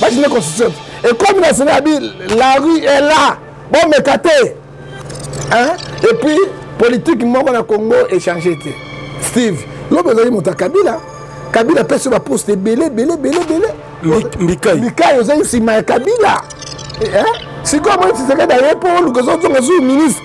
bacine constitution ekomi na sena abi la rue est là bomeka te et puis politique moko na congo echange te steve lobi ozali moto ya kabila kabila apesi baposte ebele ebele ebele ebele mbikai ozali nsima ya kabila sikoyo moi tisekedi aye mpo oluka ezozonga zuu ministre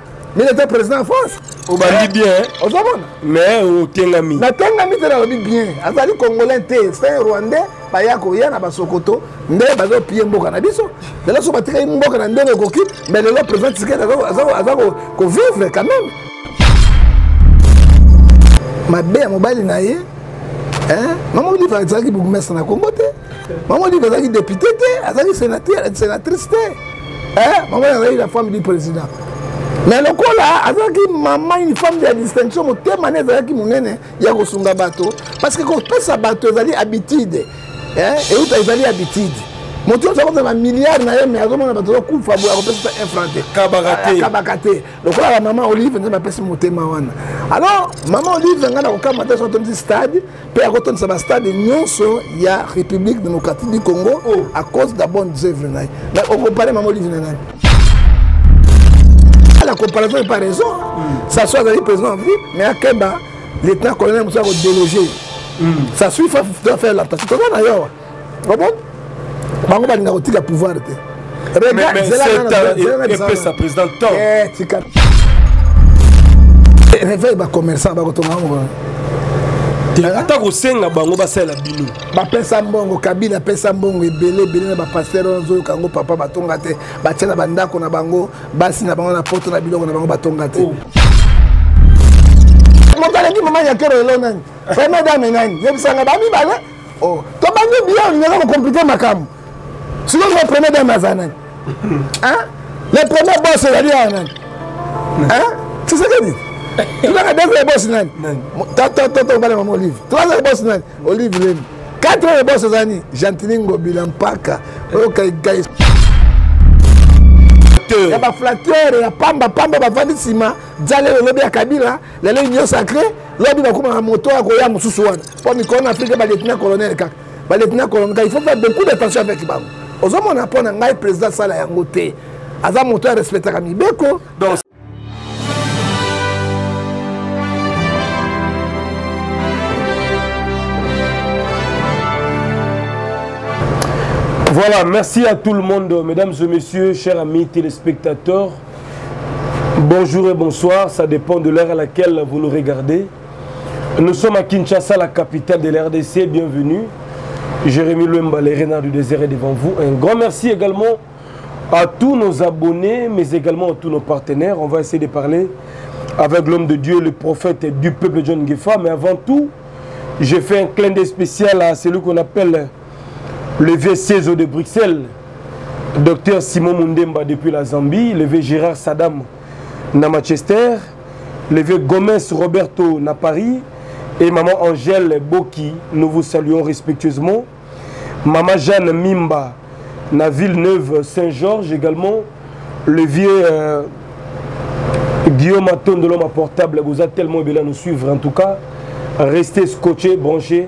mine ete président ya france obandi bien eh, ozomona mais otengami natengami te nalobi bien azali congolais te fin rwandais baya koya na basokoto nde bazopie mboka na biso lelo so batikaki mboka na ndenge ekoki mais lelo président tisikete aza kovivre quand même mabe ya mobali na ye mamolivre azalaki bourgmestre na congo te Maman dit azalaki député te, azalaki sénateur, sénatrice te. Hein? Maman azalaki la femme du président. Mais lokola azalaki maman une femme de la distinction motema ne ezalaki monene ya kosunga bato parce que kopesa bato ezali habitude euta ezali habitude moto nyonso akozala na milliard na ye mais azomona bato azokufa boye akopesa un franc te kabaka te lokola la maman olive nzambe apesi motema wana alors maman olive ngai nakokamata so atomisi stade mpe akotondisa bastade nyonso ya république démocratique du congo oh. à cause da bonne œuvre na ye mais okompare mama olive na nani la comparaison est pas raison hmm. sasu azali président en vie mais akeba lieutenant colonel mosusu akodeloge hmm. sasu il faut faire l'attention toza na yo obon bango balinga kotika pouvoir te epesa président temps eh, réveil bacommerçant bakotonga yango ata kosenga bango basalela bino bapesa mbongo kabila apesa mbongo ebele ebele na bapaster oyo azoyoka yango papa batonga te batya na bandako na bango basi na bango na poto na biloko na bango batonga te oh. moto aleki mama nyakero elo nani première dame nani yebisanga bamibale oh. tobandi bien olingaza kocomplike makambo sikoyo le premier dame aza nani le premier bos ezali yaa nani tisekedi tozaka deuxième bos nani tobalema ma olive troisième bos nani olive lemi quatrième bos eza ni gentini ngobila mpaka oyo kaikai baflatteur ya baflatteur ya pamba pamba bavandi nsima ja lelo lobi ya kabila lelo union sacré lobi bakomaka moto ya koya mosusu wana mpo mikolo na afrika balieutenant colonel kaka balieutenant colonel kaka il faut faire beaucoup d'attention avec bango ozomona mpo na ngai président asala yango te aza moto ya respectaka mibeko Voilà, merci à tout le monde, mesdames et messieurs, chers amis téléspectateurs. Bonjour et bonsoir, ça dépend de l'heure à laquelle vous nous regardez. Nous sommes à Kinshasa, la capitale de l'RDC, bienvenue. Jérémy Lemba, les renards du désert est devant vous. Un grand merci également à tous nos abonnés, mais également à tous nos partenaires. On va essayer de parler avec l'homme de Dieu, le prophète du peuple John Geffa. Mais avant tout, je fais un clin d'œil spécial à celui qu'on appelle levé siège de Bruxelles, docteur Simon Mundemba depuis la Zambie, levé Gérard Saddam na manchester le vieux gomez roberto na paris et maman angèle boki nous vous saluons respectueusement maman jeanne mimba na villeneuve saint georges également le vieux euh, guillaume atondoloma portable boza tellement ebele à nous suivre en tout cas restez scotché branché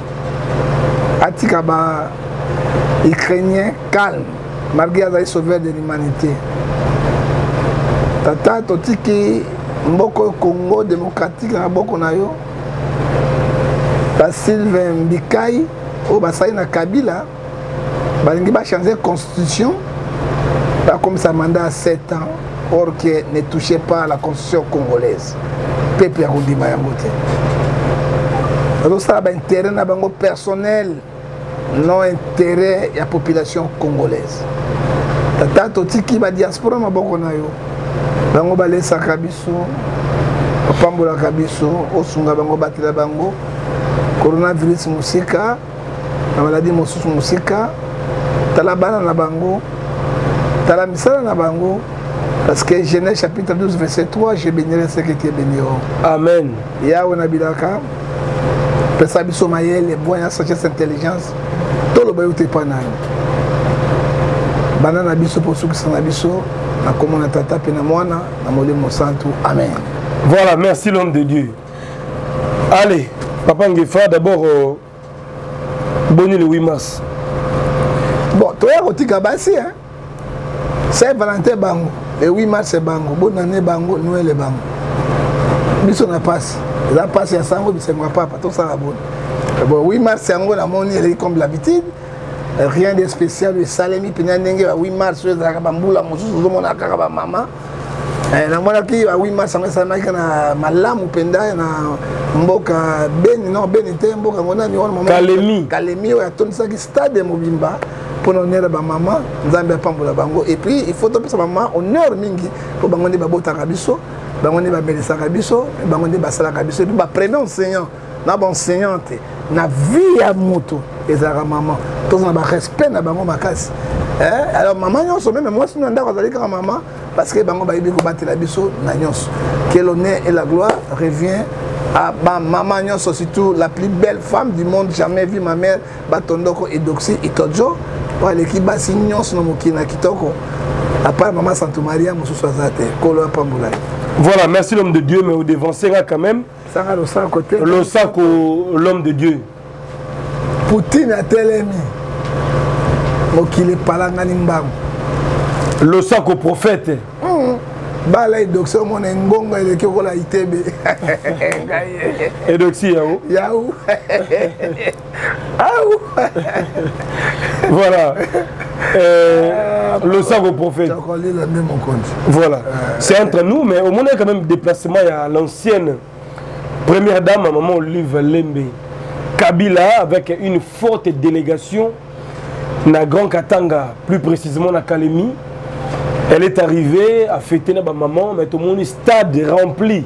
atika ba ukrainien calme malgré azali sauveur de l'humanité tata totiki mboko congo démocratique na maboko na yo basilve mbikai oyo basali na kabila balingi bachange constitution bakomisa mandat ya 7 ans or que ne touche pas la constitution congolaise peuple ya kondima yango te bazosala baintérêt na bango personnel non intérêt ya population congolaise tata totiki badiaspora maboko na yo bango balesaka biso bapambolaka biso osunga bango batela bango coronavirus mosika na maladi mosusu mosika tala bana na bango tala misala na bango parce que genèse chapitre 12 verset 3 je bénirai ceux qui te béniront amen yawe na bilaka pesa biso mayele bwanya sagesse intelligence toloba yo tepa na yo banda na biso mpo osukisa na biso na komona tata mpe na mwana na molimo mosantu amen voilà merci l'homme de dieu allez papa ngefa d'abord euh, boni le 8 mars bon toya kotika basi hein? saint valentin bango le 8 mars e bango bonne année bango noel e bango biso na pasi eza pasi ya sango bisengo ya papa tosala boni bon 8 mars yango namoni eleki comme l'habitude rien de spécial esalemi mpenza ndenge ba 8 mars oyo ezalaka bambula mosusu ozomona kaka bamama Eh, namonaki awi masanga esalamaki na malamu mpenza na mboka beni no beni te mboka yango nani wanakalemi kalemi oyo atondisaki stade mobimba mpo na honneur ya bamama nzambe apambola bango epuis il faut topesa bamama honneur mingi mpo bango nde babotaka biso bango nde bamelisaka biso bango nde basalaka biso epuis baprenant enseignant na baenseignant te na vie ya moto ezalaka mama toza na barespect na bango makasi eh, alors mama nyonso meme mwasi na ndako azali kaka mama parce que bango bayebi kobatela biso na nyonso que l'honneur et la gloire revient à ma maman nyonso surtout la plus belle femme du monde jamais vu ma mère batondoko edoxi itojo oyo aleki basi nyonso na mokili na kitoko apart mama santu maria mosusu aza te kolo apambola voilà merci l'homme de dieu mais odevancenga quand même sanga losako te losako l'homme de dieu poutine atelemi mokili epalangani mbangu losako prophète mm. bala edoxi omona engonga eleki okola itebe edoxi yao yao au voilà Euh, le sang au prophète. Voilà. Euh, C'est entre nous, mais au moins il y a quand même déplacement à l'ancienne première dame, maman Olive Lembe. Kabila avec une forte délégation na Grand Katanga, plus précisément na Kalemi. Elle est arrivée à fêter ma maman, mais tout le monde stade rempli.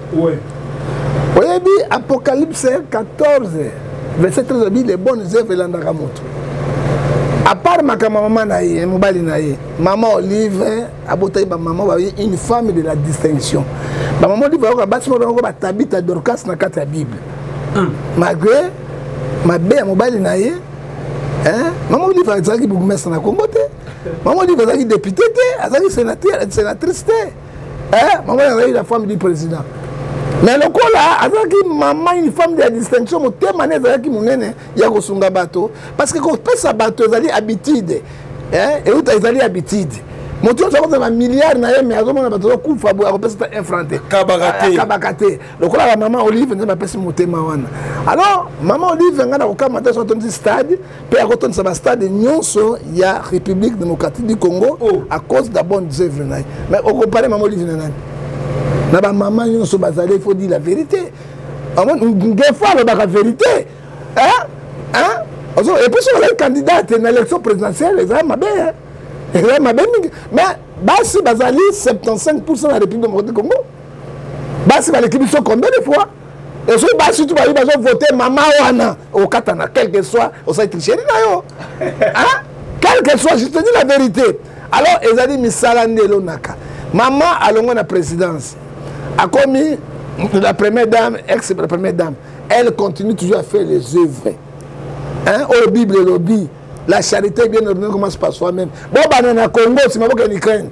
Oui. oyebi apocalypse 14 verset 13 abi les bonnes œuvres elandaka moto apart makambo ya mama na ye mobali na ye mama olive abotaki bamama baye une femme de la distinction bamama olive bayoka basi moko bango batabita dorcas na kati ya bible hmm. malgré mabe ya mobali na ye mama olive azalaki bourgmestre na congo te mama olive azalaki député te azalaki sénatrice te eh, mama nazalaki na femme du président mais lokola azalaki mama une femme de la distinction motema ne ezalaki monene ya kosunga bato parce que kopesa bato ezali habitude eh, euta ezali habitude moto nyonso akozala na milliard na ye me azomona bato azokufa boye akopesa ta infran te akabaka te lokola la mama olive nzambe apesi motema wana alors mama olive ngai nakokama te soki atondisi stade mpe akotondisa bastade nyonso ya république démocratique du congo oh. à cause de bonne œuvre na ye mais okompare mama olive na nani na bamama nyonso bazali faut dire la vérité des fois alobaka vérité epuis soki ozali candidate na élection présidentielle ezali mabe ezali mabe mingi mais basi bazali 75 pourcent na république démocratique congo basi baleki biso combien de fois ezo basi tu bayi bazo vote mama wana okatana quelque soit osali tricherie na yo quelque soit je te dis la vérité alors ezali misala nde elonaka mama alongwe na présidence akomi la première dame ex la première dame elle continue toujours à faire les œuvres hein oyo oh, bible elobi la charité bien ordonnée commence par soi-même bobana na congo nsima boke na ukraine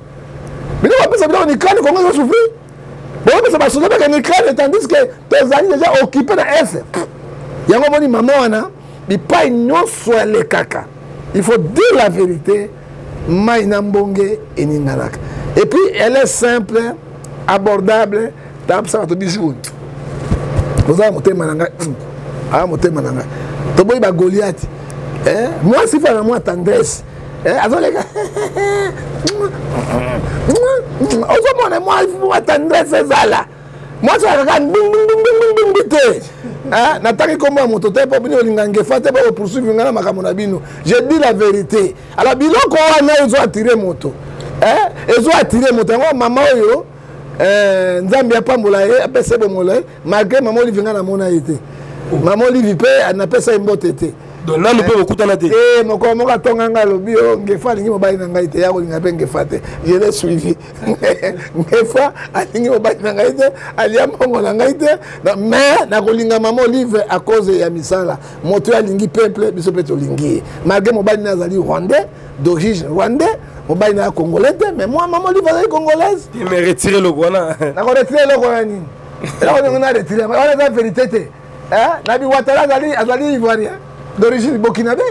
bino bapesa biloko na ukraine congo ezosouffrir boyebisa basoda bake na ukraine tandis ke tozali deja okipe na est yango omoni mama wana bipai nyonso elekaka il faut dire la vérité mai na mbonge eninganaka et puis elle est simple abordable tapesa bato bijour ozala motema na ngai hmm. aa ah, motema na ngai toboyi bagoliati eh? mwasi fana mwa tendresse eh, azoleka ozomona mwa tendresse ezala mwasi akaka ndingdingdingdingdingi te eh, natangi nkombo ya moto te mpo bino olinga ngefa te mpo bopoursuivi ngai na makambo na bino je dis la vérité alors biloko wana ezo attire moto eh, ezo attire moto yango mama oyo eh, nzambe apambola ye apesa ye bomolo ye malgré mama olive ngai namona ye te oh. mama olive mpe napesa ye mbote te nanu mpe bokutana te ee eh, mokolo moko atonga ngai alobi o oh, ngefa alingi mobali na ngai te ya kolinga mpe ngefa te je le suivi ngefa alingi mobali na ngai te alia mbongo na ngai te mais nakolinga mama olive a cause ya misala moto oyo alingi peuple biso mpe tolingi ye malgre mobali na azali rwandais d'origine rwandais mobali na ya congolais te mais moi mama olive azali congolaise me retire eloko wana nakoretire eloko wana nini eloko ndenge na retire wana eza verité te nabi watala azali azali ivoirien d'origine burkinabe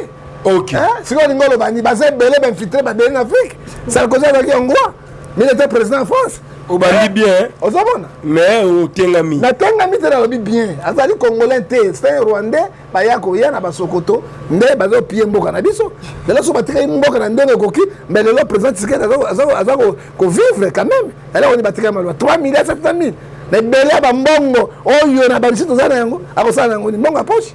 ok sikoyo olingi oloba ni baza ebele bainfiltre babele na afrique sarkozy azalaki yango mais il était président ya france obandi bien ozomona mais otengami natengami te nalobi bien azali congolais te c'est rwandais baya koya na basokoto nde bazopie mboka na biso lelo so batikaki mboka na ndenge ekoki mais lelo président tisikedi aza kovivre quand même eloko nini batikaki maloba 3 milliard 700 mille na ebele ya bambongo oyo na balisi toza na yango akosala na yango ni mbongo ya poche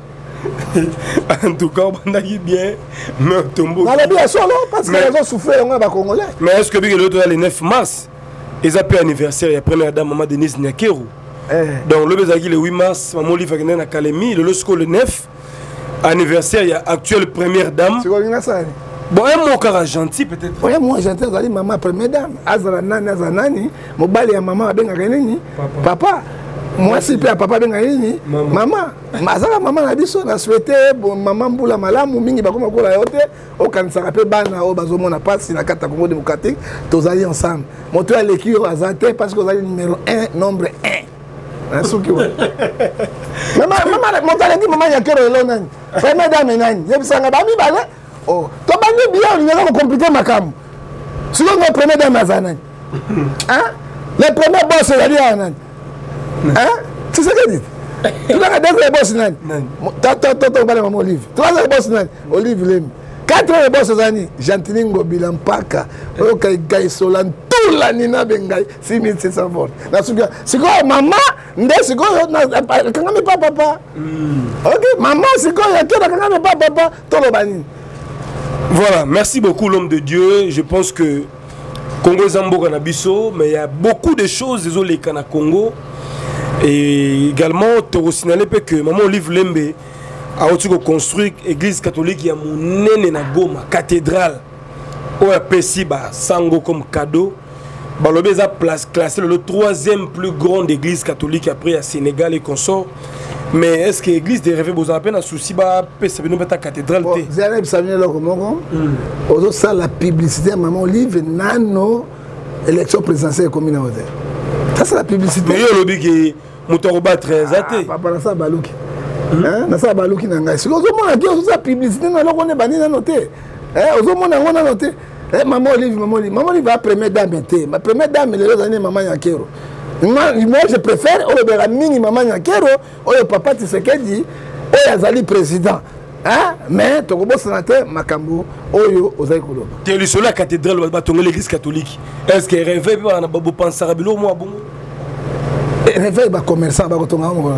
en tout cas obandaki bien mais otomboki nalobi ya solo parce que azosouffrir yango ya bacongolais mais est ce que bikelo toya le 9 mars eza mpe anniversaire ya première dame mama denise nyakeru eh. donc lobi ezalaki le 8 mars mama olive akendaki na kalemi lelo sikoyo le 9 anniversaire ya actuelle première dame bon ye moko kaka gentil peut-être oye mwa gentil azali mama première dame azala nani azala nani mobali ya mama abengaka nini papa mwasi mpe ya papa abenga nini mama azala mama na biso na souhaite mama mbula malamu mingi bakoma kola yo te okanisaka mpe bana oyo bazomona mpasi na kati ya congo démocratique tozali ensemble moto aleki yo aza te parce que ozali numero 1 nombre 1 soki moto aleki mama nyakero elo nani première dame nani yebisanga bamibale oh, tobandi bien olingi aza kokomplike makambo sikoyo ngo première dame aza nani le premier boss ezali ya nani tisekedi tunaka deko ya boss nani toto bana mama olive tunaka ya boss nani olive lemi quatre ya boss ezani gentini ngobila mpaka oyo kaisola ntula nina bengai 6600 volt nasukia sikoyo mama nde sikoyo akangami pa papa hmm. ok mama sikoyo akenda akangami pa papa toloba nini Voilà, merci beaucoup l'homme de Dieu. Je pense que Congo eza mboka na biso mais il y a beaucoup de choses ezoleka na Congo et également tokosinale mpe que maman Olive Lembe auti koconstruire église catholique ya monene na Goma cathédrale oyo apesi basango comme cadeau balobi eza classe lelo troisième plus grande église catholique après ya Sénégal et consort mais est ce que église de reve bozala mpe na souci bapesa bino bata cathédrale te oh, zala yebisa bino eloko moko hmm. ozosala publicité ya mama olive nano élection présidentielle ekomi na ote tasala publicité mais yo olobi ke moto akobatre eza te ah, papa nasala baluki hmm? nasala baluki na ngai soki ozomona te ozosala publicité na eloko nde bandi nano te eh, ozomona yango nano te eh, mama olive mama olive mama olive a première dame te ma première dame lelo ezali ne mama nyakero moi je préfère oyo obela mingi mama nyakero oyo papa tisekedi oyo azali président Hein? mais tokobosana te makambo oyo ozali koloba te lisolo ya cathédrale batongeli église catholique est ce que reve mpe bana bopansaka biloko mwa bongo réveil ba commerçant ba kotonga ngo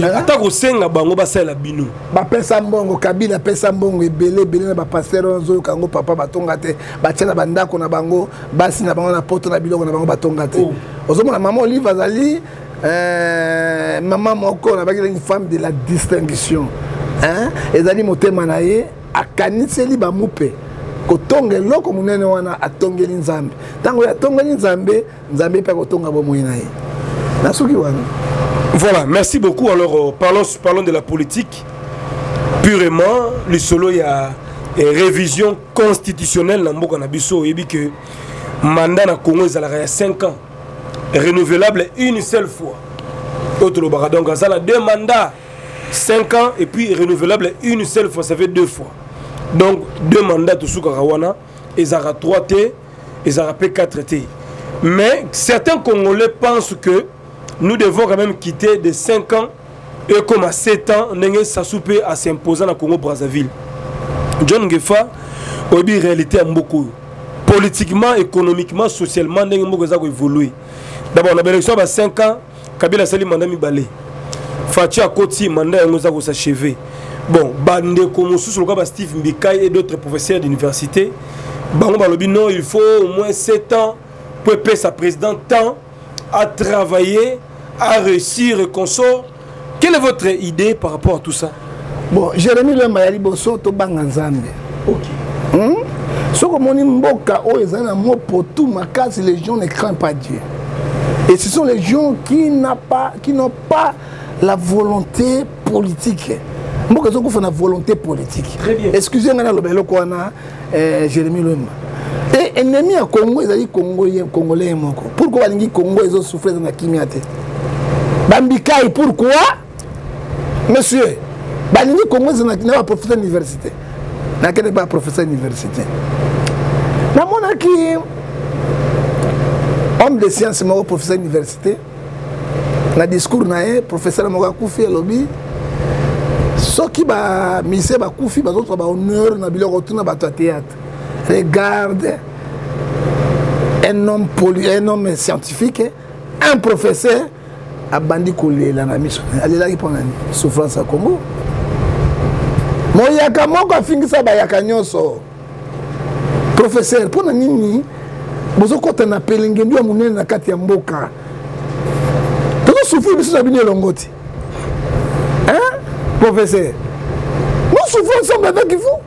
ata kosenga bango basalela bino bapesa mbongo kabila apesa mbongo ebele ebele na bapaster oyo azoyoka yango papa batonga te batya na bandako na bango basi na bango na poto na biloko na bango batonga te oh. ozomona mama olive azali eh, mama moko nabaki femme de la distinction ezali motema na ye akaniseli bamupe kotonga eloko monene wana atongeli nzambe ntango oyo atongeli nzambe nzambe mpe akotonga bomoi na ye nasuki wana voilà merci beaucoup alors euh, parlons, parlons de la politique purement lisolo ya eh, révision constitutionnelle na mboka na biso oyebi que mandat na congo ezalaka ya 5 ans renouvelable une seule fois oyo tolobaka donc azala deux mandats 5 ans et puis renouvelable une seule fois ça fait deux fois donc deux mandats tosukaka wana ezalaka 3 te ezalaka mpe 4 te mais certains congolais pensent que nous devons quand même quitter de 5 ans et comme à 7 ans ndenge sasu mpe à s'imposer na congo brazzaville john ngefa oyebi réalité ya mboka oyo politiquement économiquement socialement ndenge mboka eza koévolue d'abord na baélection ya ba 5 ans kabila asali manda mibale faci akoti manda yango eza kosa cheve bon bandeko mosusu lokola ba steve mbikai et d'autres professeurs d'université bango balobi non il faut au moins 7 ans mpo epesa président temps à travailler à réussir et consort quelle est votre idée par rapport à tout ça bon jérémi lemba ya liboso tobanga nzambe okay. hmm? soki omoni mboka oyo ezali na mot potu makasi les gens ne craint pas dieu et ce sont les gens qui n'ont pas, qui pas la volonté politique mboka ezokufa na volonté politique excuse ngai naloba eloko wana eh, jérémi lemba e ennemi ya congo ezali congolais ye moko pourkoi balingi congo ezosouffre eza na kimia te bambikai pourkoi monsieur balingi kongo eza na baprofesseur université nakende baprofesseur université namonaki homme de science moko professeur université na discours na ye professeur moko akufi alobi soki bamise bakufi bazozwa bahonneur na biloko tuna bato ya théâtre regarde un homme, poli, un homme scientifique un professeur abandi kolela na miso alelaki mpo na souffrance ya congo moyaka moko afingisa bayaka nyonso professeur mpo na nini bozokɔta na pelengendu ya monene na kati ya mboka tozosufri biso na bino elongo te professeur nous souffrons ensemble avec vous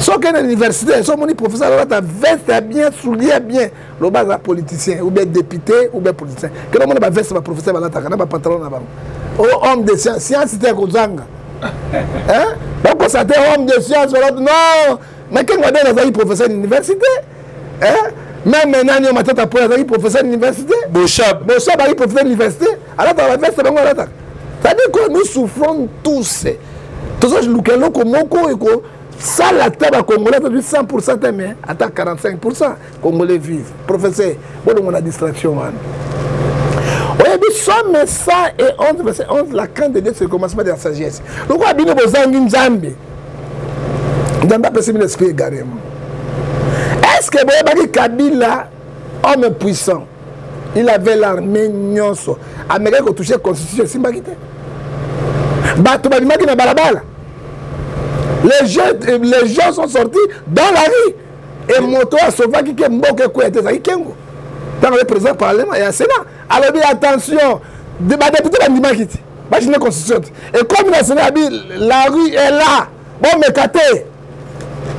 soki na université so omoni professeur alata veste ya bien soulier ya bien loba aza politicien ou bien député ou bien politicien ke namona baveste baprofesseur balataka na bapantalon na bango o oh, homme de science science te kozanga bakosa te homme de science balati non makengo abene azalaki professeur na université meme nani yo matata mpo azalaki professeur na université boshab boshab azalaki professeur na université alataka baveste bango alataka c'est-à-dire que nous souffrons tous tozoluka eloko moko ekosala ata bacongolais tozwi 100 pourcent te mais ata 45 pourcent congolais vive professeur bolongo na distraction wana oyebi somme 100 et 11 verset 11 la crainte de dieu c'est le commencement de la sagesse lokola bino bozangi nzambe nzambe apesi bino esprit égarement est ce que boyebaki kabila homme puissant il avait l'armée nyonso amekaki kotouche constitution esimbaki te bato babimaki na balabala les jeux, les gens sont sortis dans la rue e moto oyo asovaki ke mboka ekweya te ezalaki kengo ntango ye président parlement ya sénat alobi attention badepute bandimaki te bachinge constitution te ekomi na sénat abi la rue est là bomeka te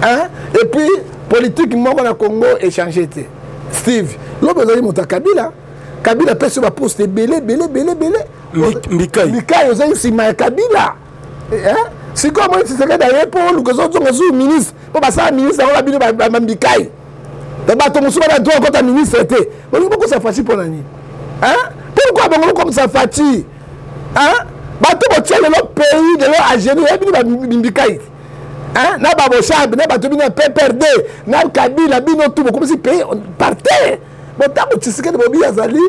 et puis politique moko na congo echange te steve lobi ozali moto ya kabila kabila apesi yo baposte ebele ebele ebele ebele mbikai ozali nsima ya kabila eh? sikoyo moi tshisekedi aye mpo oluka ezozonga zuyu ministre mpo basala ministre yango babino bambikai me bato mosusu bana droit okota ministre te bolingi bokosa faci mpo na nini pourkoi bango bokomisa faci bato botia lelo pays lelo ageni oyebi bino bambikai na babosharbe na bato bino ya pprd na kabila bino tu bokomisi pays par terre botango tshisekedi bobi azali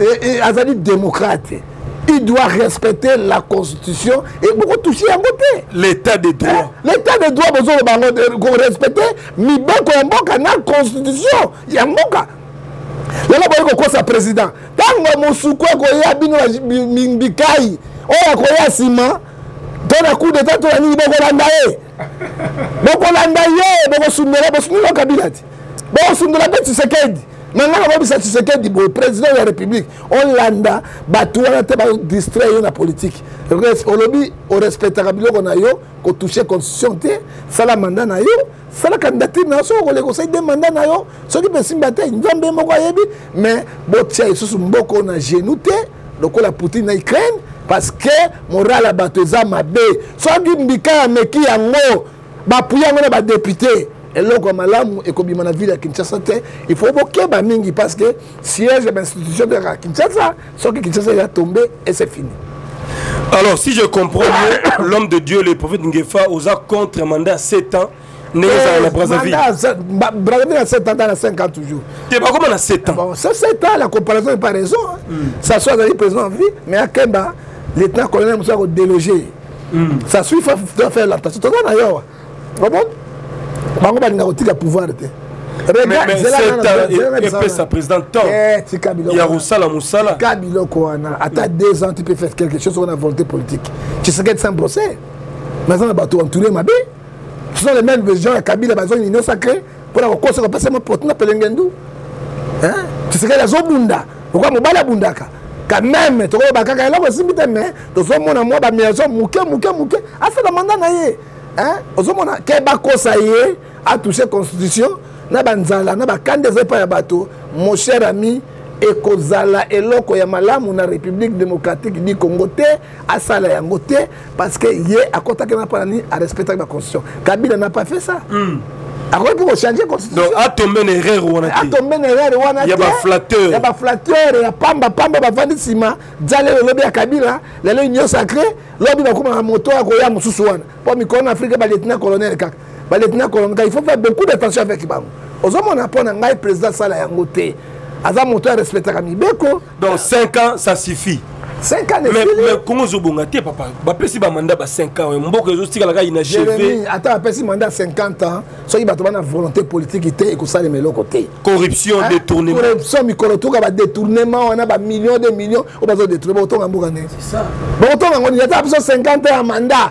eh, eh, azali démocrate il doit respecter la constitution et bokotouche yango te l'état de droit eh, l'état de droit bozoloba yango eh, korespecte mibeko ya mboka na constitution ya mboka lelo boyi kokosa président ntango mosuku ekoya bino bikai oyo akoya nsima to na coup d'état to na nini bokolanda ye bokolanda ye bokosundela bosundela kabila te baosundola mpe tshisekedi na ngai nabobisa tshisekedi boye président ya république olanda bato wana te badistraire yo na politike olobi orespectaka biloko na yo kotouche constitution te sala mandat na yo sala candidature na yo soki okoleka osali de mandat na yo soki mpe esimba te nzambe moko ayebi mais botia lisusu mboko na genou te lokola poutine na ukraine parce que morale ya bato eza mabe soki mbika ameki yango bapuya yango na badepute eloko ya malamu ekobima na ville ya kinshasa te il faut bokeba mingi parce que siège ya bainstitution to yaka kinshasa soki kinshasa ya tombe et c'est fini alors si je comprends mieux l'homme de dieu le prophète ngefa oza contre mandat 7 ans ndenge ezala na brazzaville brazzaville na 7 ans ta na 5 ans toujours te bakoma na 7 ans bon ça 7 ans la comparaison est pas raison ça soit azali président en vie mais akemba lieutenant colonel mosusu akodeloge hmm. ça suit fa doit faire l'attention toza na yo obon bango balinga kotika pouvoir te epesa président temps eh, ya kosala mosala ka biloko wana ata hmm. deux ans tu peux faire quelque chose wana volonté politique tshisekedi sans procès mais aza na bato entouré mabe ce sont les mêmes gens ya kabila bazongi union sacré mpo na kokosa kopesa mo potina pelengendu tisekeli azobunda lokola mobali abundaka quand même tokoyeba kaka eloko esimbi te mais tozomona mwa bamiazo moke moke moke asala manda na ye ozomona ke bakosa ye atouche constitution na banzala na bakanda eza epai ya bato mon cher ami ekozala eloko ya malamu na république démocratique du congo te asala yango te parce que ye akotaki na mpona nini arespectaki baconstitution kabila n'a pas fait ça mm. akoki mpe kochange constitution atombe na erreur wana te atombe na erreur wana ya baflatteur ya baflatteur ya pamba pamba bavandi nsima jale lolobi ya kabila lelo union sacré lobi bakomaka moto ya koya mosusu wana mpo mikolo na afrika balieutenant colonel kaka balieutenant colonel kaka il faut faire beaucoup d'attention avec bango ozomona mpo na ngai président asala yango te aza moto ya respectaka mibeko donc 5 ans ça suffit 5 ans mais, mais kongo ezobonga te papa bapesi bamanda ba 5 ans mboka ezotikala kaka inacheve ata bapesi manda 50 ans soki bato bana volonté politique te ekosalema eloko te corruption hein? détournement corruption mikolo toka badétournement wana bamillion de million oyo bazodétourne bakotonga mboka ndenge bakotonga yango nini ata biso 50 ans ya manda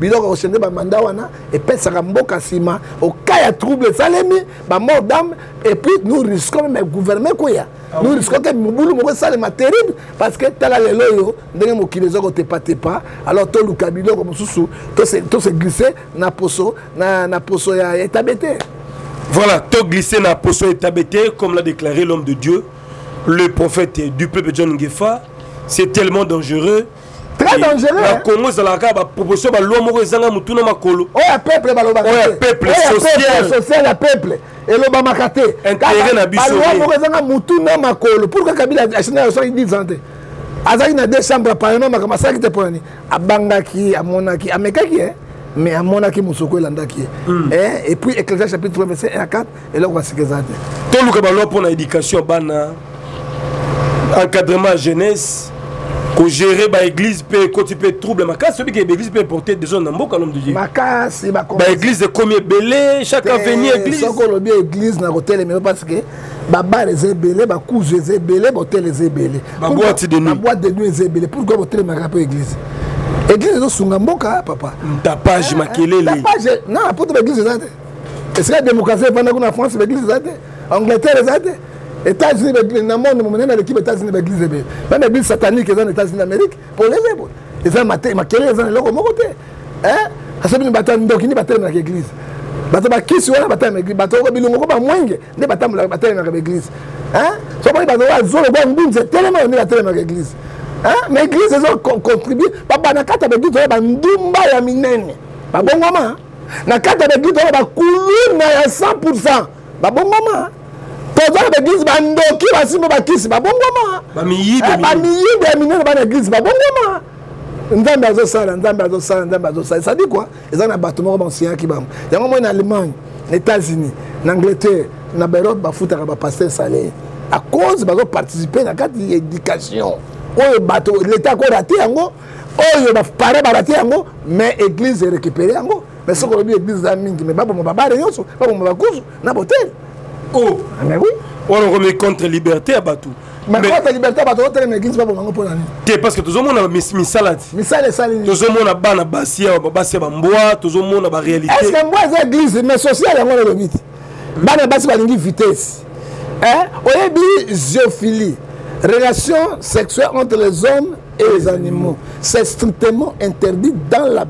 biloko kosende bamanda wana epesaka mboka nsima oka ya trouble esalemi bamort dame epuis nous risquons meme gouvernement ekoya ah nous risquons ke mobulu moko esalema terrible parce que tala lelo oyo ndenge mokili eza kotepatepa alors toluka biloko mosusu tose glisse na poso na, na poso ya etabe te voilà to glisse na poso etabe te comme l'a déclaré l'homme de dieu le prophète du peuple john ngefa c'est tellement dangereux très dangereux na congo ezalaka kaka baproposition balwa moko ezanga motuna makolo oyo ya peuple balobaka oyo ya peuple social ya peuple elobamaka te intere na bisobalwa moko ezanga motuna makolo pourkui kabila asina yosaki 10 ans te azalaki na deux chambre ya parlement makambo asalaki te mpo na nini abangaki amonaki amekaki e mais amonaki mosoko elandaki ye hmm. eh, et puis ecclesia chapitre 25 ya 4 eloko ya sika eza te toluka balwa mpo na éducation ya bana encadrement ya jeunesse kogere baeglise mpe ekoti mpe trouble makasi obiki baeglise mpe porte desordre na mboka lom dudie makasi baeglise ekomi ebele chaque aveni église soki olobi église na kotelemelo parce que babare eza ebele bakuzu eza ebele bahotel eza ebele baboite de nuit baboite de nuit eza ebele pourkoi botelemaka mpe église église ezosunga mboka papa tapage makelele tapage na poto baeglise eza te esika démocratie efanda kuna france baeglise eza te angleterre eza te états-unis na monde monene aleki baétats-unis baeglise ebele na baeglise satanique eza na états-unis d'amérique polele boye eza makelele eza na eloko moko te aso bino bato ya ndoki nde batelemelaka église bato bakisi wana batelemaka église bato oko bilongo ko bamwenge nde batambolaka batelemaka baeglise soki bato oyo azolo bwa mbunzi etelemaka nde batelemaka église ma église ezo contribue babanakata baeglise oyo bandumba ya minene babongama na kati ya baeglise wana bakuluna ya 100 pourcent babongama toza na baeglise bandoki basimba bakisi babongama bamiyibe eh, ya minene bana eglise babongama nzambe azosala nzambe azosala nzambe azosala esadi kua eza na bato moko bansiyaki bango yango moi na allemagne na états-unis na angleterre na baeurope bafutaka bapaster salaire à cause bazoparticipe na kati ya éducation oyo bato leta akorate yango oyo bapare barate yango mais église erécupere yango mais soki olobi église eza mingi mais baboma babare nyonso baboma bakuzu na botel o oh. ah, mais oui wana okomi contre liberté ya bato makote liberté bato otelema église baboma yango mpo na nini te parce que tozomona misala ti misala esali nini tozomona bana basi ya basi ya bambwa tozomona baréalité est ce que mbwa eza église mais sociale yango na lobi te bana basi balingi vitesse oyebi zoophilie relation sexuelle entre les hommes et les animaux c'est strictement interdit dans la,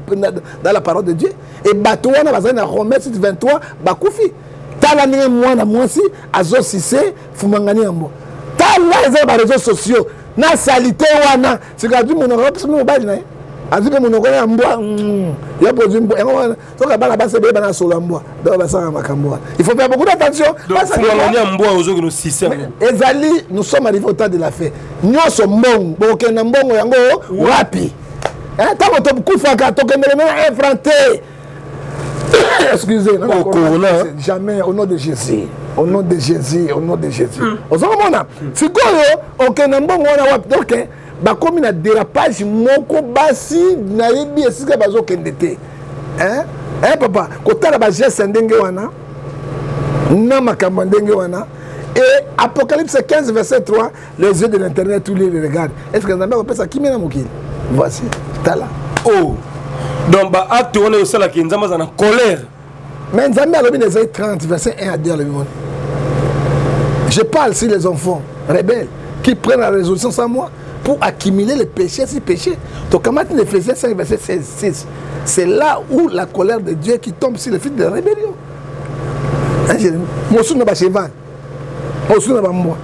dans la parole de dieu et bato wana bazali na romain 6 23 bakufi tala ndenge mwana mwasi azosise fumangani yango tala eza na bareseau sociaux na salite wana sikoyo azwi monoko mpe soki mobali na ye azwi mpe monoko ya mbwa mm, ya pozwi mbwa yango wana soki abana basi ebele bana solo ya mbwa donc basalaka makambo wana il faut faire beaucoup d'attention ya mbwa ozokende osisi yango ezali nous sommes arrivé au temps de la fin nyonso mbongo bokokende na mbongo yango wapi ntango eh, tokufaka tokendeke na un franc te excusez oh, corona jamais au nom de jésus au nom de jésus au nom de jésus mm. ozokomona sikoyo okende mbongo wana wapi donc bakomi na derapage moko basi nayebi esika bazokende te hein? eh papa kotala bageste ya ndenge wana na makambo ya ndenge wana et apocalypse 15 verset 3 les yeux de l'internet tous les regardent est ce que nzambe akopesa kimia na mokili voici tala oh donc baacte wana esalaki nzambe aza na colère mais nzambe alobi na ezali 30 verset 1 à 2 alobi boni je parle si les enfants rebelles qui prennent la résolution sans moi pour accumuler les péchés si péché tokamati na ephésiens 5 verset 16 6 c'est là où la colère de dieu qui tombe sur le fils de la rébellion mosusu na bacheval mosusu na bambwa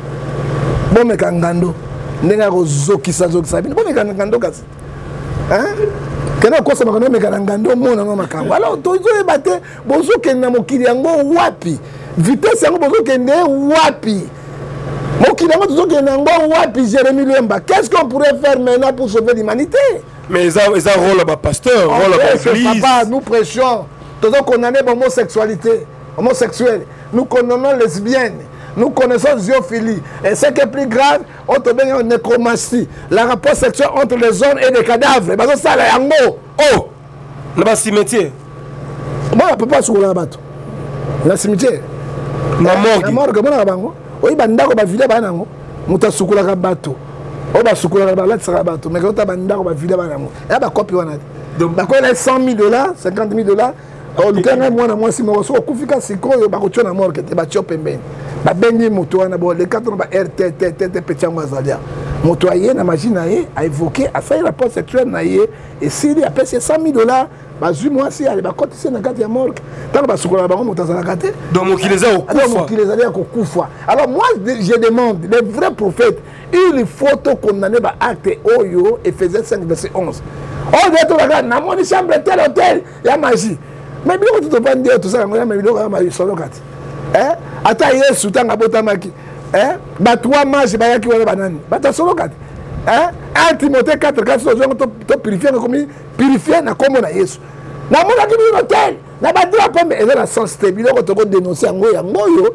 bomeka ngando ndenge akozokisazokisa bino bomeka ngando kasi kenda kosamaka nomeka na ngando omona no makambo alors tozoyeba te bozokende na mokili yango wapi vitesse yango bozokende wapi mokili yango tozokende na yango wapi jérémi lemba qu'est ce qu'on pourrait faire maintenant pour sauver l'humanité mais eza eza rôle ya bapasteur rôle ya baeglise papa nous prêchons tozo condamner bahomosexualité homosexuel nous condamnons lesbienne nous connaissons ziophilie et ce qui est plus grave oyo tobengi yango necromancie la rapport sexuel entre les hommes et des cadavres bazosala yango o oh! na bacimetiere mona papa asukolaka bato na cimetiere na morgue morgue monaka bango oyi bandako bavile baa nango moto asukolaka bato oyo basukolaka balatisaka bato mais kota bandako bavile baa nango ya bakopi wana te bakoyela 100 000 dollars 50 000 dollars oluka ngai mwana mwasi moko soki okufi ka sikoyo bakotyo na morke te batyo pembeni babengi moto wana boleka to na ba rttt peti yango azalia moto aye na magie na ye aevoke asali rapport sexuel na ye esili apesi ye 100 000 dollars bazwi mwasi ale bakotisi na kati ya morke ntango basukolaka bango moto azalaka te donc mokili eza kokufa mokili ezali ya kokufa alors moi je demande les vrais prophètes il faut to condamner ba acte oyo Ephésiens 5 verset 11 oyo nde tolaka namoni chambre tel hotel ya magie me biloko ti tofandi oyo tosala yango yama biloko yama solo kati eh? ata yesu ntango abotamaki eh? bato wa mage bayaki wana banani bato ya solo kati eh? 1 timote 4 kasi tozwi yango topurifie yango ekomi purifie na nkombo na yesu namonaki bino te na badrapo me eza na sens te biloko tokodenonse yango yango oyo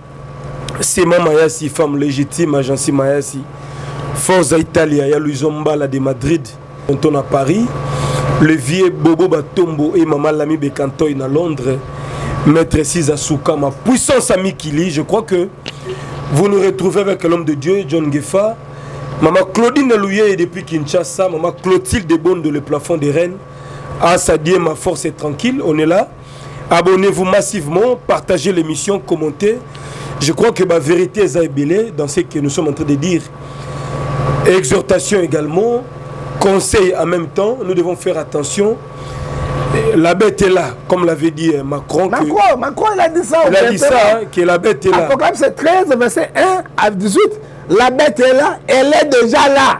sema mayasi femme légitime agence mayasi forza italia ya luison mbala de madrid tonton na paris le vieux bobo batombo et mama lami bekantoy na londres maître siza sukama puissance à mikili je crois que vous nous retrouvez avec l'homme de dieu john gefa mama claudine louye depuis kinshasa mama clotilde bondo le plafond des rennes ah ça dit ma force est tranquille on est là Abonnez-vous massivement, partagez l'émission, commentez. Je crois que la vérité est belle dans ce que nous sommes en train de dire. Exhortation également, conseil en même temps, nous devons faire attention. La bête est là, comme l'avait dit euh, Macron. Macron, Macron, il a dit ça. Il a dit e. ça, hein, que la bête est là. c'est 13, verset 1 à 18. La bête est là, elle est déjà là.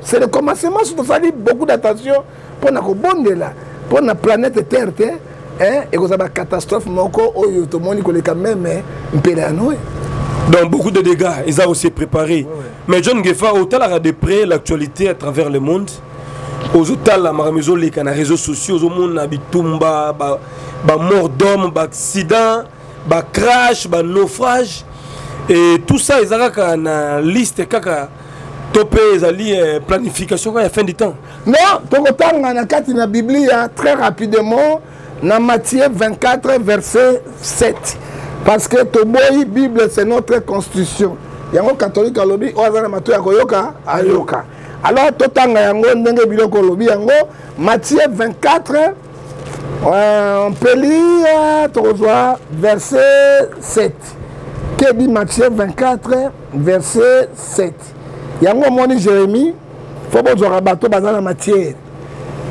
c'est le commencement so tosali beaucoup d'attention mpo na kobondela mpo na planète terre te eh, ekozala bacatastrophe moko oyo tomoni koleka meme mpela ya noe donc beaucoup de dégâts eza aussi préparé ouais, ouais. mais john gefa otalaka de près l'actualité à travers le monde ozotala makambo ezoleka na réseaux sociaux ozomona bitumba bamort ba d'homme baaccident bacrash banaufrage et tout ça eza kaka na liste kaka to mpe ezali eh, planification kaka ya fin du temps non tokotanga na kati na biblia très rapidement na matthieu 24 verset 7 parce que toboyi bible c'est notre constitution yango katholike alobi oyo aza na mato ya koyoka ayoka alors totanga yango ndenge biloko olobi yango matthieu 24 euh, on peut lire tokozwa verset 7 kebi matthieu 24 verset 7 yango omoni jérémie fo bozwaka bato baza na matière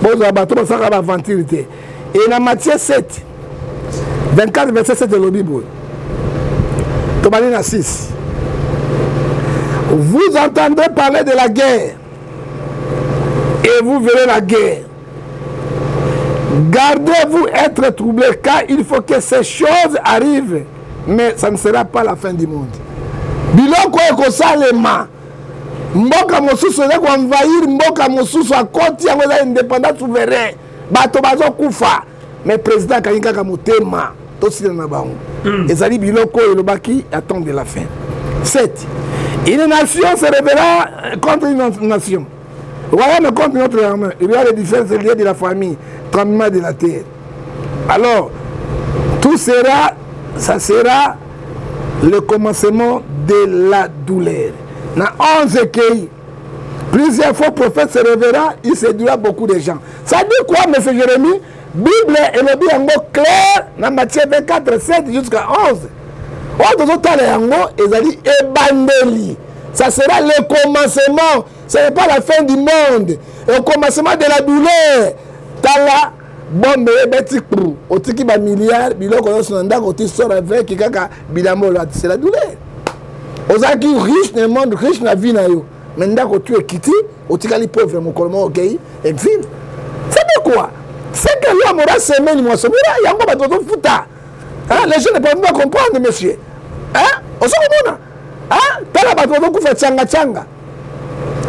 bozwaka bato basalaka baaventure te e na matière 7 24 verset 7 elobi boye tobandi na 6 vous entendrez parler de la guerre et vous verrez la guerre Gardez-vous être troublé car il faut que ces choses arrivent, mais ça ne sera pas la fin du monde. Biloko ekosalema mboka mosusu eza koenvahir mboka mosusu akoti yango eza indépendant souverain bato bazokufa mais président akangi kaka motema tosila na bango hmm. ezali biloko oyo elobaki ya temps de la fin 7 une nation se révéla contre une nation royaume contre notre arme il y a les différences liées de la famille tremblement de la terre alors tout sera ça sera le commencement de la douleur na 11 ekei Plusieurs faux prophètes se révélant, il séduira beaucoup de gens. Ça dit quoi, M. Jérémie bible elobi yango claire na matthieu 24 7 jusqu'à 11 oyo tozotala yango ezali ebandeli ça sera le commencement ce n'est pas la fin du monde au commencement de la douleur tala bombe ebeti pru otiki bamilliard biloko nyonso na ndako oti sor aveki kaka bilamba olati c'est la douleur ozalaki riche na monde riche na vie na yo me ndako tu ekiti otikali pauvre mokolo moko okei exile sede kua seke yo amora semeni mwasobira yango bato bazofuta les gens ne peuvent pas comprendre monsieur ozo komona tala bato bazokufa tianga tianga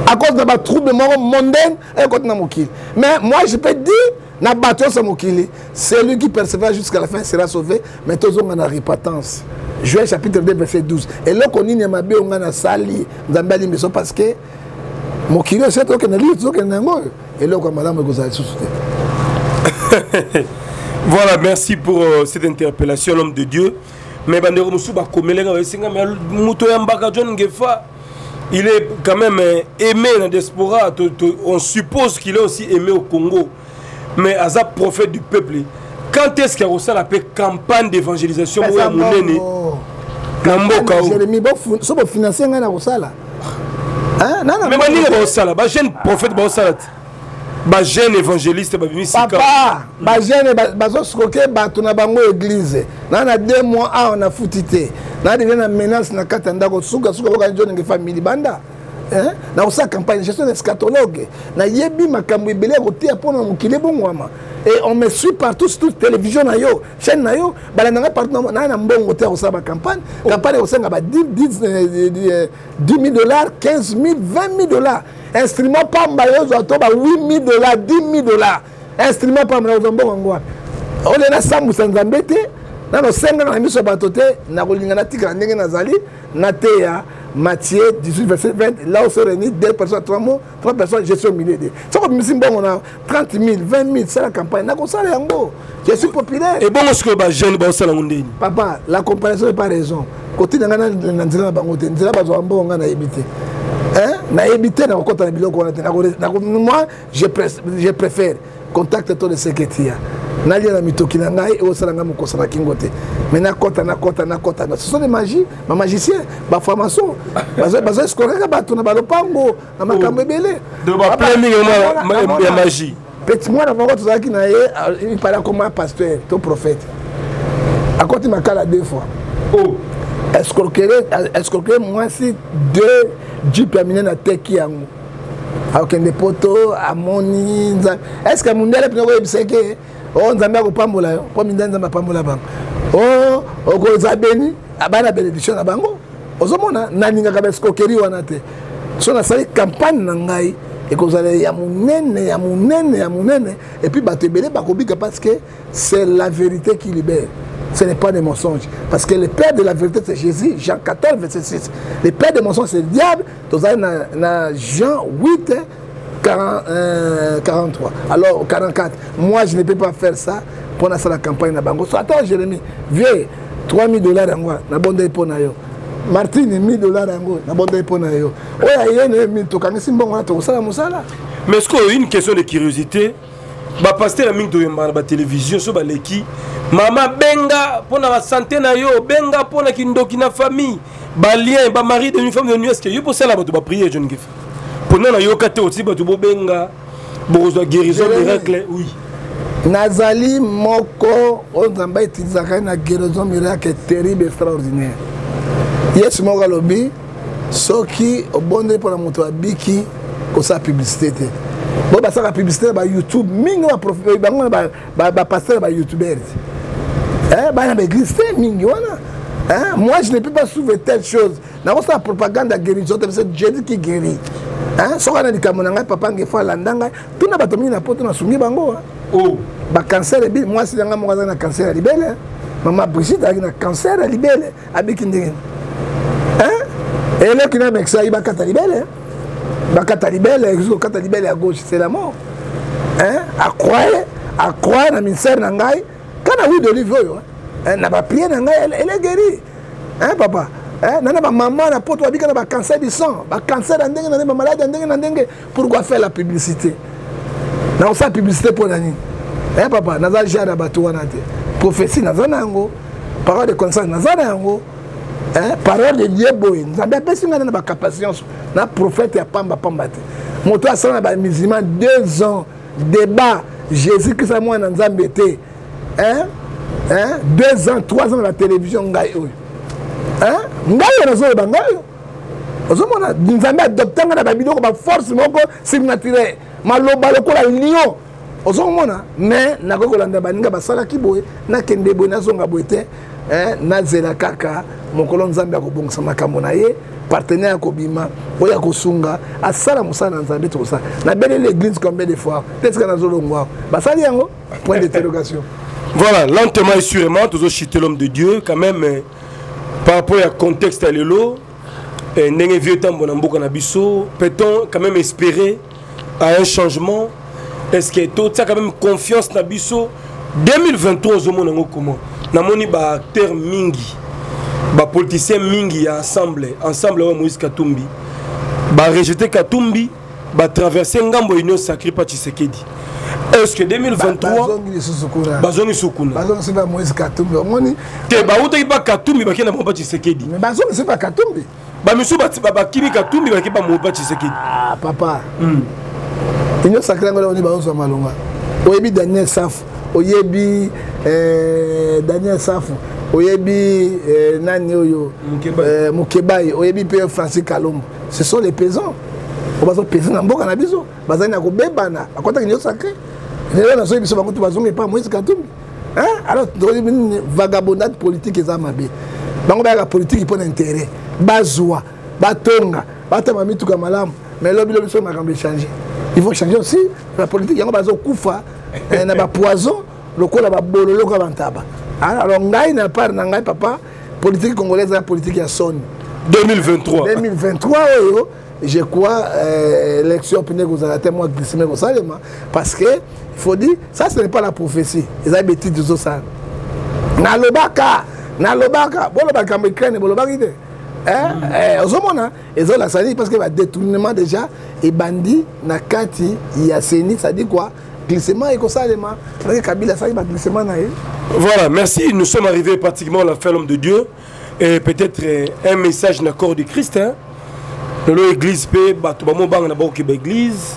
à cause de batrouble moko mondaine ekoti na mokili mais moi je peux dire na bato nyonso ya mokili celui qui persévère jusqu'à la fin sera sauvé mais tozonga na repentance joel chapitre 2 verset 12 eloko nini ya mabe oyo ngai nasali nzambe alimbi so parce que mokili oyo se tokende lii tozokende na yango oyo eloko ya malamu ekozala lisusu te voilà merci pour euh, cette interpellation l'homme de dieu mais bandeko mosusu bakomelaka baesinga moto ya mbaka john ngefa il est quand même euh, aimé na diaspora to, to, on suppose qu'il est aussi aimé au congo mais aza prophète du peuple quand est ce que akosala mpe campagne d'évangélisation oyo ya monene na mboka so bofinanse ngai na kosala mais baninga baosala bajeune prophète baosala te ba jeune évangéliste babimi sikapapa ba jeune bazoskoke bato na bango église na na deux mois awa na futi te na deja na menace na kati ya ndako sukasuka bokani jonenge famille banda na kosala campagne gestion na escatologue nayebi makambo ebele ya koteya mpo na mokili ebongwama et on me suit partout surtout télévision na yo chaîne na yo balanda ngai partout naa na mbongo te ya kosala bacampagne oh. campagne ekosenga ba 10 000 dollars 15 000 20 000 dollars instrument pamba yozwa to ba 8000 dollars 10000 dollars instrument pamba nakozwa mbongo yango wapi ole nasambwisa nzambe te nano sengana na miso ya bato te nakolinga natikala ndenge nazali nateya Matthieu 18 verset 20 là où se réunit deux personnes trois mots trois personnes je suis au milieu de soko bimisi mbongo na 30 000 20 000 sala campagne nakosala yango je suis populaire ebongo sikoyo bajeune baosala yango ndeni papa la comparaison est pas raison kotina ngai na nzela na bango te nzela bazwaka mbongo ngai nayebi te nayebi te nakokota na biloko wana te moi je préfère contacte to de seketia nalia na mitoki na ngai eosala ngai mokosa na kingo te mai nakɔta nakɔta nakɔta ce sont des magie bamagicien baformation bazoeskoraka bato na balopango na makambo ebele ya magie peti mwana moko tozalaki na ye ipale akoma pasteur to prophète akoti makala deux fois oh. escroquere mwasi deux jipe ya minene ateki yango akokende poto amoni nzambe estce mundele mpena koyebisa eke o oh, nzambe akopambola yo mpo minda nzambe apambola bango o oh, okoza beni abaa na benediction na bango ozomona nalingaka baeskokeri wana te so nasali campagne na ngai ekozala ya monene ya monene ya monene epuis bato ebele bakobika parce que c'est la vérité qui libère ce n'est pas des mensonges. Parce que le père de la vérité, c'est Jésus, Jean 14, verset 6. Le père des mensonges, c'est le diable. Dans Jean 8, euh, 43 alors 44 moi je ne peux pas faire ça mpo nasala campagne na bango so attends jérémie vieux 3000 dollars yango nabondai mpo na yo martine 1000 dollars yango nabondai mpo na yo oyo aye na ye 1000 tokangisi mbongo wana tokosala mosala mais sikoyo une question de curiosité bapaster ya mingi toyembaka na batelevizio so baleki mama benga mpo na basante na yo benga mpo na kindoki na famille balien bamari de femme de nueske yo mpo osala bato bapriere john gefe pona nayoka te osi bato bobenga bokozwa guérison miracle oui nazali moko oyo nzambe aitilisaka ye na guérison miracle terrible extraordinaire yesu moko alobi soki obondeli mpo na moto abiki kosala publicité te bo basalaka publicité na bayoutube mingi eh, bango wana bapaster ya bayoutubers eh, bana baeglise te mingi wana moi je ne peux pas souve telle chose nakosala propagande ya guérison te biso jedi ki guéri soki ana likambo na ngai papa ngefa alanda ngai tuna bato mingi na poto nasungi bango oh. bacancer ebi mwasi na ngai moko azali na cancer ya libele mama brigitte azalaki na cancer ya libele abiki ndenge eleki na mekisa ye bakata libele bakata libele ekoki kokata libele ya gauche c'est la mort acroye acroye na ministère na ngai kana huile d'olive oyo na baprie na ngai elegeri hein papa eh, nana bamama na poto babika na bacancer du sang bacancer ya ndenge na ndenge bamaladi ya ndenge na ndenge pourquoi faire la publicité nakosala publicité mpo na nini eh, papa naza genre ya bato wana te prophétie naza na yango parole de connaissance naza na yango eh, parole de dieu boye nzambe apesi ngai na bacapacité nyonso na prophète ya pamba pamba te moto asala na bamusulman deux ans débat jésus krist ya mwana na nzambe te hein? Hein? deux ans trois ans na la télévision ngai oyo hein? ngai oyo nazoloba ngai oyo ozomona nzambe adopta ngai na babiloko baforce moko surnaturel maloba lokola lion ozomona mais nakoki kolanda baninga basalaki boye nakende boye nazonga boye te eh, nazela kaka mokolo nzambe akobongisa makambo na ye partenaire akobima oyo akosunga asala mosala na nzambe tokosala nabeleli eglise combien de fois te tika nazolongwa basali yango point d'interrogation voilà lentement et sûrement tozo chute l'homme de dieu quand même eh, par rapport à contexte ya lelo eh, ndenge vieux ntambo na mboka na biso peut-on quand même espérer à un changement est ce que totia quand même confiance na biso 2023 ozomona yango comment namoni baacteur mingi bapoliticien mingi ya ensemble ensemble oyo moïse katumbi barejete katumbi batraverse ngambo ya union sacré pa tshisekedi estce 2023 bazongi sukuna te bautaki pa katumbi bakenda mwa pa tshisekedi bamisusu bakimi katumbi baki bamoyi pa tshisekedi ah, papa hmm. union sacré yango lani baozwa malonga oyebi daniel safu oyebi eh, daniel safu oyebi eh, nani oyo mukebayi eh, oyebi mpe francis kalombo ce sont les paysans oyo bazopesa na mboka na biso bazali na kobebana bakotaki nio sacré lelo nazoyi biso bakutu bazongi epa moïse katumbi alors vagabondade politique eza mabe bango bayaka politiki mpo na intérêt bazwa batonga batema mituka malamu mais lobi lobi so makambo echange il faut changer aussi la politique yango bazokufa eh, na bapoison lokola babololoka bantaba alors ngai na part na ngai papa politique congolaise eza politique ya soni 2023 2023 oyo je crois euh, élection mpende ekozala te mwa glissime ekosalema parce que il faut dire ça ce n'est pas la prophétie eza betide tozosala nalobaka nalobaka boloba likambo ukraine bolobaki te eh, ozomona ezolakisa nini parce que badetournement déjà ebandi na kati ya seni sadi kua glissement ekosalema ndenge kabila asali baglissement na ye voilà merci nous sommes arrivés pratiquement à la fin l'homme de dieu et peut-être euh, un message na corps du christ hein? lelo église mpe bato bamo banga na bakoki baeglise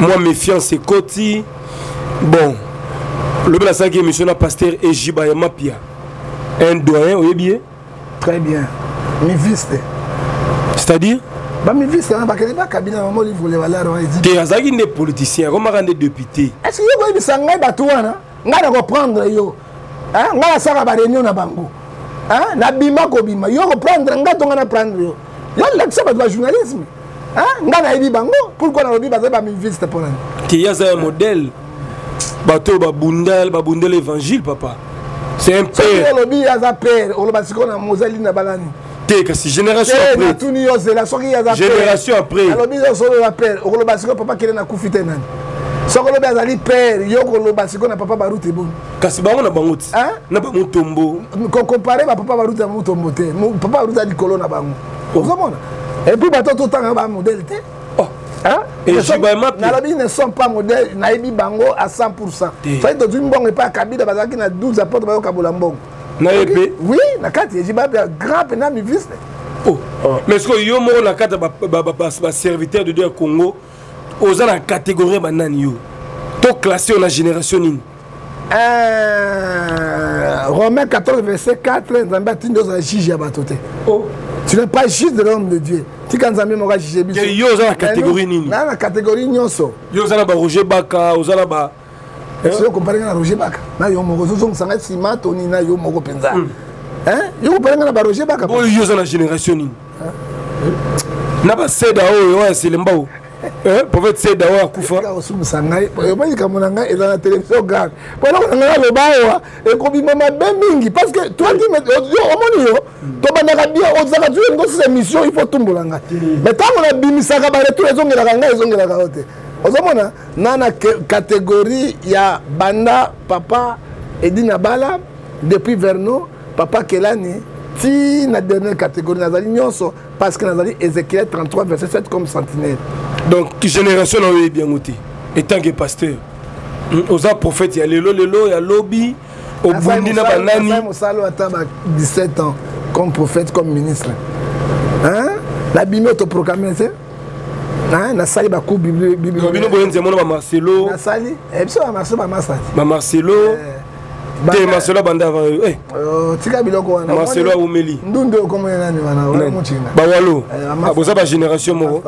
mwa méfiance ekoti bon lobi nasalaki émission na pasteur ejiba ya mapia un doyen oyebi ye très bien miviste c'est-à-dire bamiviste wana bakende bakabina bango olivole valeur wana edi te azalaki nde politicien akomaka nde député est ce que yo koyebisa ngai bato wana ngai nakoprendre yo ngai nasalaka bareunion na bango nabima kobima yo koprendre ngai to ngai naprendre yo yo lakisa bato bajournalisme ngai nayebi bango pourkui nalobi bazali baminviste mpo nani te ye aza ya modèle bato oyo babundela évangile papa c'est un père olobi ye aza père oloba sikoyo na mozali na balani te kasi génération après natuni yo zela soki ye aza génération après alobi yo solo ya père okoloba sikoyo papa kele nakufi te nani soki olobi azali père yo koloba sikoyo na papa barute boni kasi bango na bango ti na bamutombo kokompare bapapa barute na mutombo te papa barute ya likolo na bango ozomona epuis bato totanga ba modele te oh. nalobi ne sont pas modèle nayebi bango à 100 pourcent fai tozwi mbongo epai ya kabila bazalaki na 12 apotre bayokabola mbongo naye mpe oui na kati ejibabe ya grand mpenza miviste oh. oh. mais sikoyo yo moko na kati ya baserviteur de dieu ya congo oza na catégorie ya banani yo to classe oyo na génération nini euh, romain 14 verset 4 nzambe atindi ozala juge ya bato te oh. tu n'es pas juste de l'homme de dieu tika nzambe moko ajuge biso yo oza na catégorie nini naa na catégorie nyonso yo oza na baroger baka oza na ba esi okompare nga na roger baka na yo moko ozozongisa ngai nsima toni na yo moko mpenza hmm. yo okompare nga na baroger baka oyo yo oza na génération nini na baseda oyo oyo ya selembao eh, prophète seda oyo akufaosumisa ngai oyoba likambo na ngai eza na télévision grave po eloko na ngai aloba awa ekobima mabe mingi parce que toaki omoni yo tobandaka bien ozaka tu ngosisa émission il faut tumbola ngai mais ntango nabimisaka baretour ezongelaka ngai ezongelaka yo te ozomona na na catégorie ya banda papa edina bala depuis verno papa kelani ti na dernière catégorie nazali nyonso parce que nazali ézéchiel 33 verset 7 comme sentinelle donc génération na oyebi yango te etant que pasteur hmm, oza prophète ya lelo lelo ya lobi obundi na banani mosala ata ba 17 ans comme prophète comme ministre hein nabimi otoproclame te Hein, nasali ba coupe bino bino boye nzembo na ba Marcelo nasali eh biso ba Marcelo ba Marcelo ba Marcelo eh. te masolo abanda eh. oh, tika biloko wana masolo aumeli ndundu okomona nani wana wana motinga bawalo eh, boza bagénération moko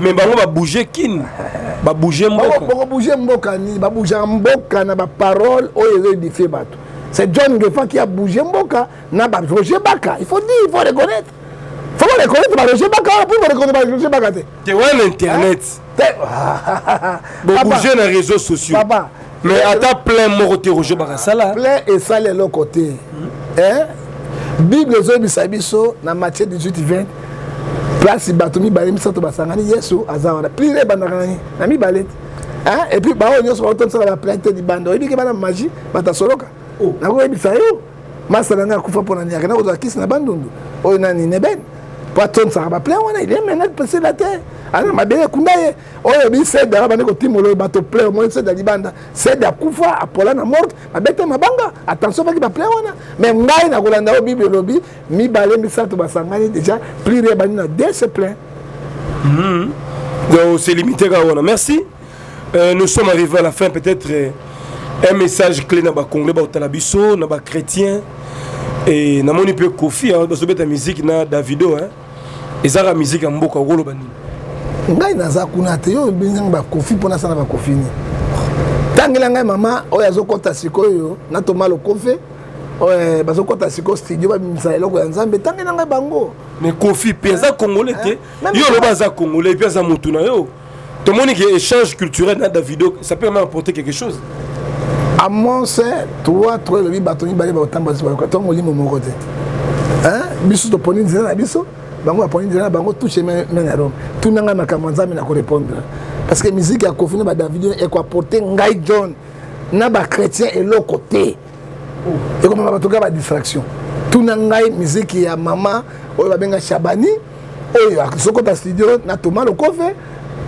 me bango babouge kin babouge mbokabouge mboka nini babougea mboka na baparole oyo ezoedifie bato c'est john ngefa ki abouge mboka na ba Roger Baka il faut dire il faut reconnaître faut pas reconnaître ba Roger Baka wala pour reconnaître ba Roger Baka te te wana internet bo bouger na réseaux sociaux papa mais ata plein moko te Roger Baka sala plein et sala eloko te hein bible ezoyebisa biso na matthieu 18 20 place bato mibale misato basangani yesu aza wana plire ebandaka nani na mibale te epuis baoyo nyonso baotongisaka baplainte libanda oyebi ke bana magie batasoloka oh. nakoyebisa yo masta na ngai akufa mpo na niaka nakozwa kisi na bandundu oyo nani neben mpo atondisaka baplein wana il est maintenant passé la terre ana mabele ekunda ye oyo bi seda abandi kotimolo bato plein omoni seda libanda seda akufa apola na morgue babete mabanga attention baki baplein wana mais ngai nakolanda oyo bible elobi mibale misato basangani déjà plire ebandi na dese plein hmm. donc oselimite kaka wana merci Euh, nous sommes arrivés à la fin peut-être euh, un message clé na baconglais baotala biso na bachrétien e namoni mpe kofi bazobeta miziki na davido ezaka miziki ya mboka okoloba nini ngai naza kuna te yo obenzangi bakofi mpo nasala bakofi nini tangela ngai mama oyo azokɔta sikoyo na toma lokofe eh, bazokɔta sikoyo studio babimisa eloko ya nzambe tangela ngai bango mais kofi mpe aza congolais te yo oloba aza congolais mpe aza motu na yo tomoni ke échange culturel na davido ça peut même apporter quelque chose à mon sein toi toi elobi bato mibale bakotamba zibayoka to molimo moko te biso toponi nzela na biso bango baponi nzela na bango touche mene ya rome tuna ngai makambo ya nzambe na korépondre parce que musique ya kofi na badavidio ekoapporte ngai john na bachrétien eloko te ekomaka bato kaka badistraction tuna ngai miziki ya mama oyo babenga shabani oyo azokota studio na toma lokofe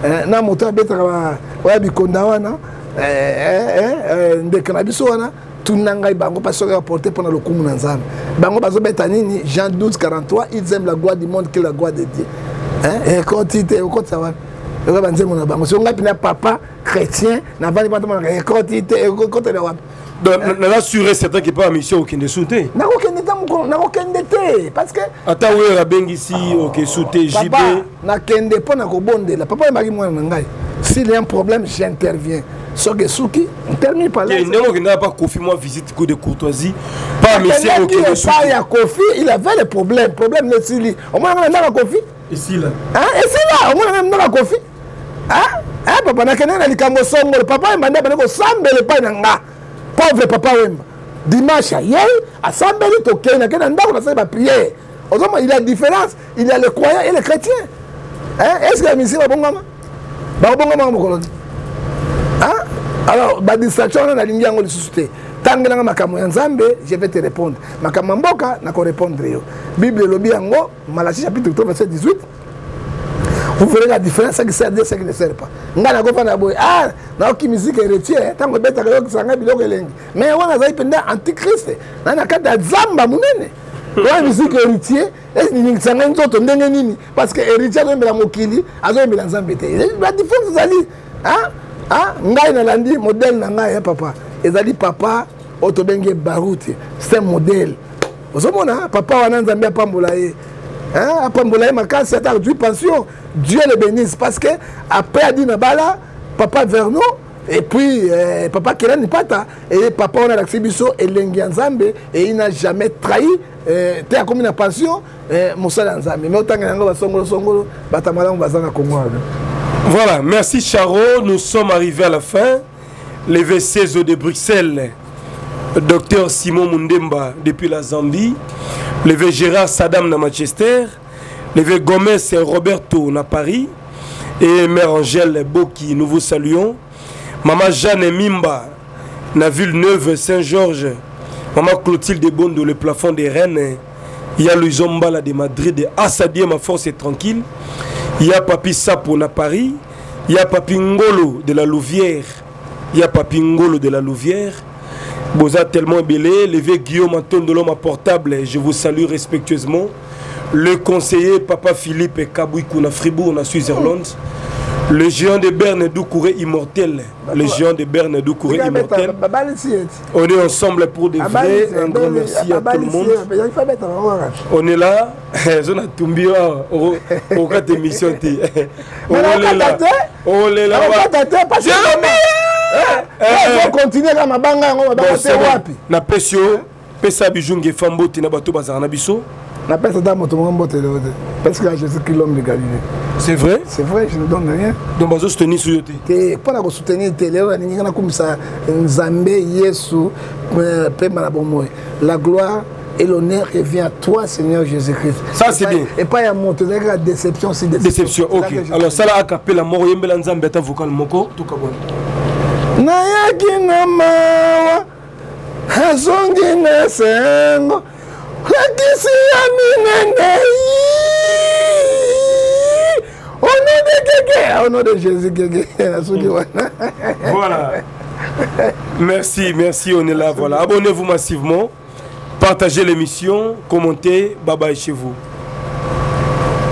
eh, na moto abetaka oya bikonda wana eh, eh, ndeke na biso wana tuna ngai bango mpa soki aporte mpo na lokumu na nzambe bango bazobeta nini jean 1243 ils aiment la gloire du monde que la gloire de dieu ekoti te okotisa wana oza banzembo na bango soki ngai mpena papa chrétien navandi bana tomonaka ekoti te ekotela wapi naza sur et certain ke pa mission okende su te nakokende ta mokolo nakokende te parce que ata wer abengisi ah. oke su te jb nakende mpo na kobondela papa yebaki mwana na ngai s'il y a un problème j'interviens soki esuki termine palndenge okendaka pa kofi mwa visite coup de courtoisie pa messieur okende suki ya kofi il avait le problème problème nesili omonaka na ndaka kofi esila esila omonaka na ndaka kofi eh, papa nakende na likambo songolo papa wemba nde abandi kosambela epai na nga pauvre papa wemba dimanche ayei asambeli tokei nakei na ndako nasali bapriere ozoma il y a différence il y a le croyant et le chrétien est ce que bamisi babongama bakobongamaka mokolo te alors badistraction wana nalingi yango lisusu te tangelanga makambo ya nzambe je vais te répondre makambo ya mboka nakorépondre yo bible elobi yango Malachie chapitre 3 verset 18 vous verrez la différence ce qui sert Dieu ce qui ne sert pas ngai nakofanda boye ah nayoki miziki héritier ntango ebetaka yokisa ngai biloko elengi mais wana azali mpenza antichrist na na kati ya zamba monene wana miziki héritier eliningisa ngai nzoto ndenge nini parce que héritier azoyembela mokili azoyembela nzambe te la différence ezali ngai nalandi modèle na ngai ya papa ezali papa oyo tobengi baruti c'est modèle ozomona papa wana nzambe apambola ye hein, apambola ye makasi ata azwi pension dieu le bénisse parce que après adi na bala papa verno et puis euh, papa kelani pata eye papa wana alakisi biso elengi ya nzambe eyi na jamais trahi euh, te akomi na pension euh, mosala ya nzambe me otanga yango basongolosongolo bato ya malamu baza na kongo wana voilà merci charo nous sommes arrivés à la fin Le Vecezo de Bruxelles, Docteur Simon Mundemba depuis la Zambie, le V Gérard Saddam na Manchester, le V Gomez Roberto na Paris et Mère Angèle Boki, nous vous saluons. Maman Jeanne Mimba na Villeneuve Saint-Georges, Maman Clotilde Bondo, le plafond des Rennes, il y a Louison Mbala de Madrid, Assadie, ma force est tranquille, il y a Papi Sapo na Paris. Il y a Papi Ngolo de la Louvière. Il y a Papi Ngolo de la Louvière. Boza tellement belé, levé Guillaume Anton de l'homme à portable, je vous salue respectueusement. Le conseiller Papa Philippe Kabouikou à Fribourg, en suisse le géant de Berne Doucouré immortel. Le géant de Berne Doucouré immortel. On est ensemble pour de vrai. Un grand merci à tout le monde. On est là. ezo na tumbi yo awa okokata émission te okolela okolela continue kaka mabanga yango mabanga te wapi napesi yo pesa bijou ngefa mbote na bato bazala na biso napesa ata moto moko mbote leo te parce que jésus christ l'homme de galilée c'est vrai c'est vrai je ne donne rien donc bazo soutenir sur yo te te mpo na kosoutenir te lelo nalingi nga nakumisa nzambe yesu mpe euh, mpema na bomoi la gloire et l'honneur revient à toi Seigneur Jésus-Christ. Ça c'est bien. Et pas à mon tu la déception c'est déception. Déception. OK. Alors ça là a capé la mort yembela nzambe ata vocal moko tout kabon. Na yaki na mawa azongi na sengo lakisi ya minene au nom de keke au nom de Jésus keke na soki wana. Voilà. Merci, merci, on est là, voilà. Abonnez-vous massivement. Partagez l'émission, commentez, bye bye chez vous